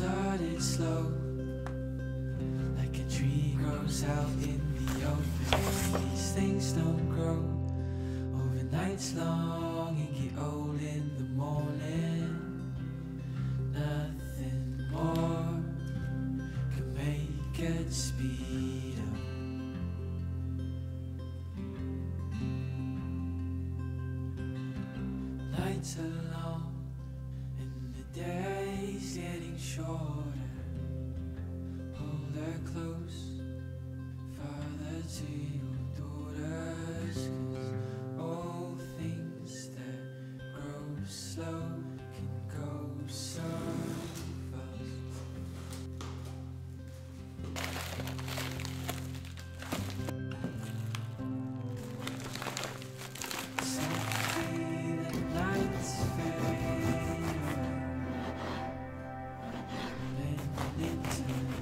started slow, like a tree grows out in the open. These things don't grow over nights long and get old in the morning. Nothing more can make it speed up. Nights are long shorter. Hold her close, father to your daughters. 'cause all things that grow slow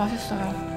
맛있어요.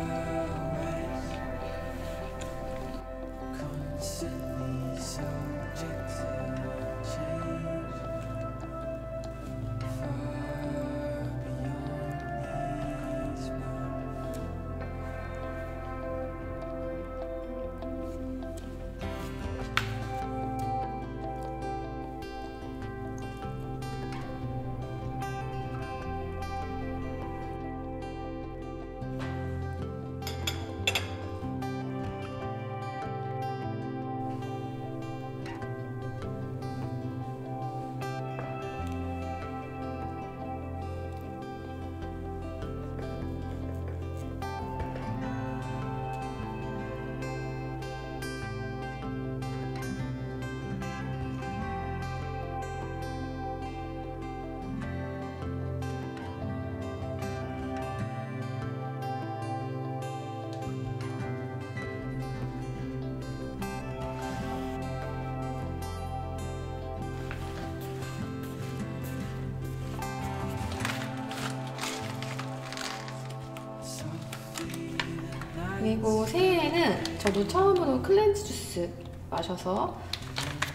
그리고 새해에는 저도 처음으로 클렌즈 주스 마셔서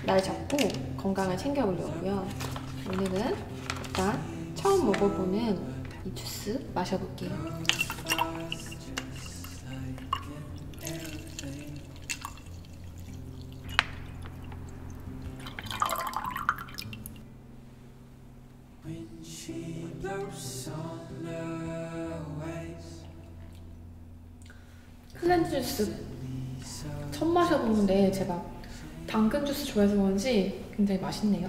날 잡고 건강을 챙겨보려고요. 오늘은 일단 처음 먹어보는 이 주스 마셔볼게요. 주스 처음 마셔보는데 제가 당근 주스 좋아해서 그런지 굉장히 맛있네요.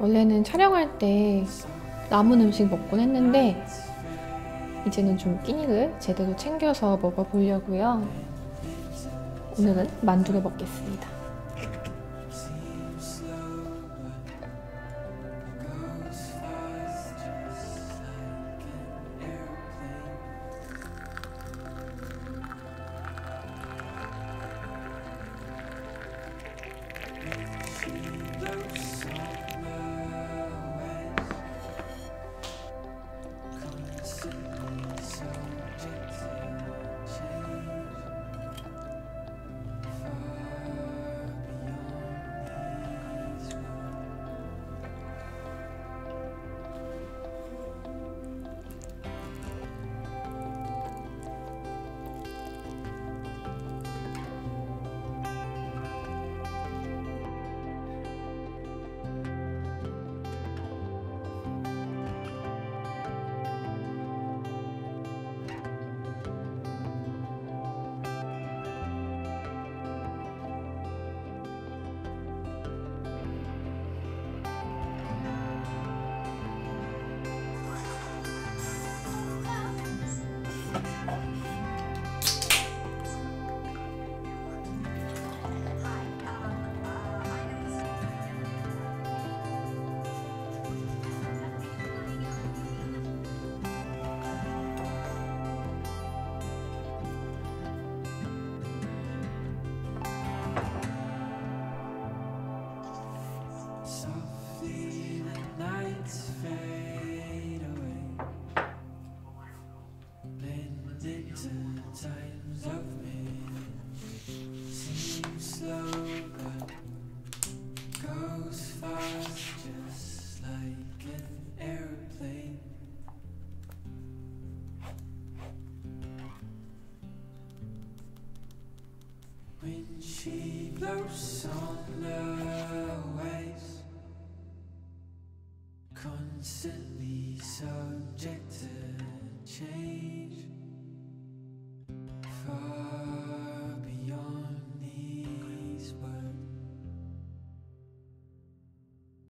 원래는 촬영할 때 남은 음식 먹곤 했는데 이제는 좀 끼니를 제대로 챙겨서 먹어보려고요. 오늘은 만두를 먹겠습니다. addicted times of me Seems slow but goes fast just like an airplane. When she blows on the waves Constantly subject to change.